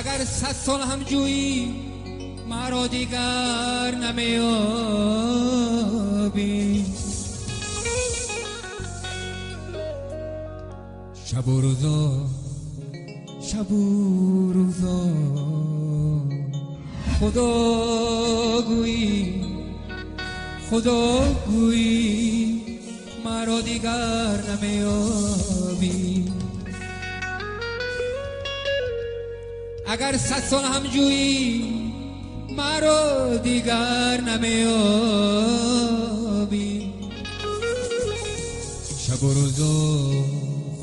اگر صد سال هم جویی مرا دیگر نمیابی. شب و روزا شب و روزا. خدا گویی خدا گویی مرا دیگر نمیابی. اگر صد سال هم جویی مرا دیگر نمیابی. شب و روزا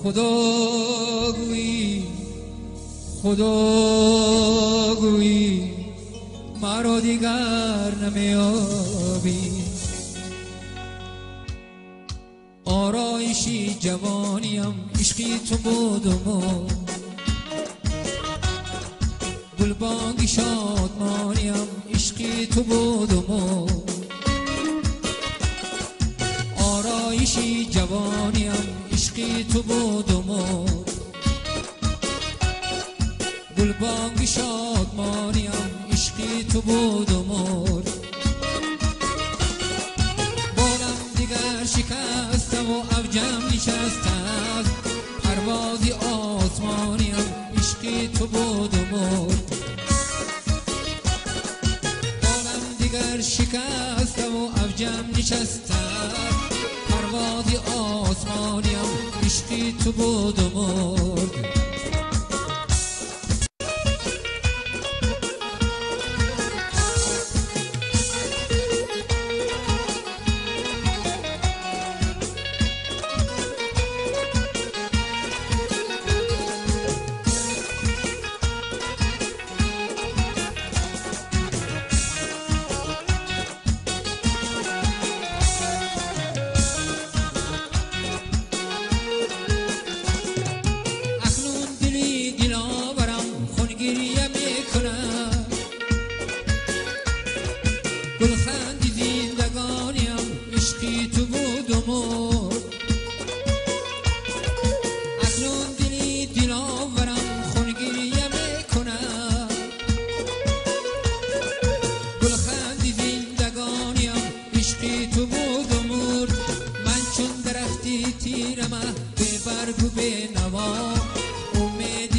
خدا گویی خدا گویی مرا دیگر نمیابی. آرایشی جوانیم عشقی تو بودم گلبانگی شادمانیم عشقی تو بودم آرایشی جوانیم عشقی تو بودم گلبانگی شادمانیم عشقی تو بودم بالم دیگر شکستم و افجم نشسته است. پروازی آسمانیم عشقی تو بودم بالم نشسته پروازی آسمانیم عشقی تو بودم اکنون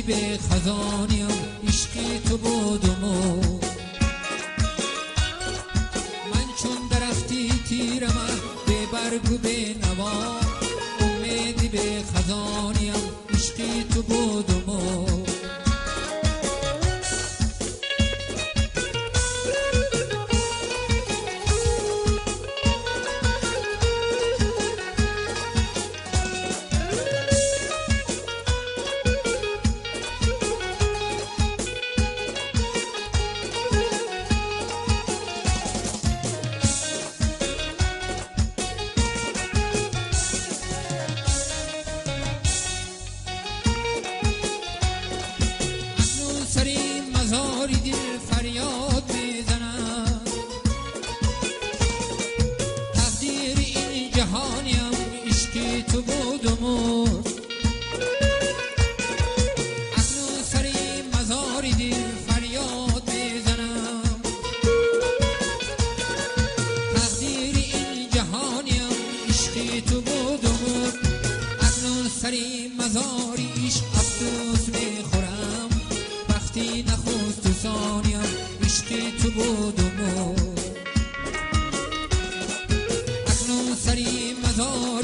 به خزانیم عشقی تو بودم و من چون درختی تیرم به برگ و به نوا. عشقی تو بودم و اکنون سری مزاری دل فریاد می‌زنم. تقدیر این جهانیم عشقی تو بودم و اکنون سری مزاری عشق افسوس می‌خورم. وقتی نخست تو ثانیم عشقی تو بودم و اکنون سری مزاری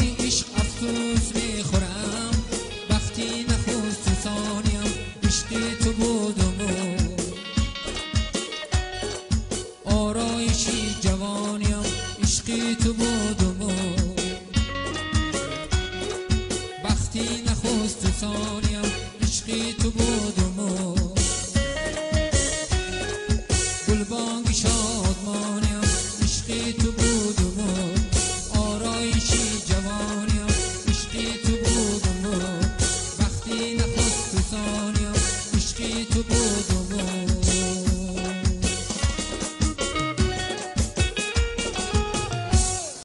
وقتی نخست ثانیم عشقی تو بود و ما. گلبانگ شادمانیم عشقی تو بود و ما. آرایشی جوانیم عشقی تو بود و وقتی نخست ثانیم عشقی تو بود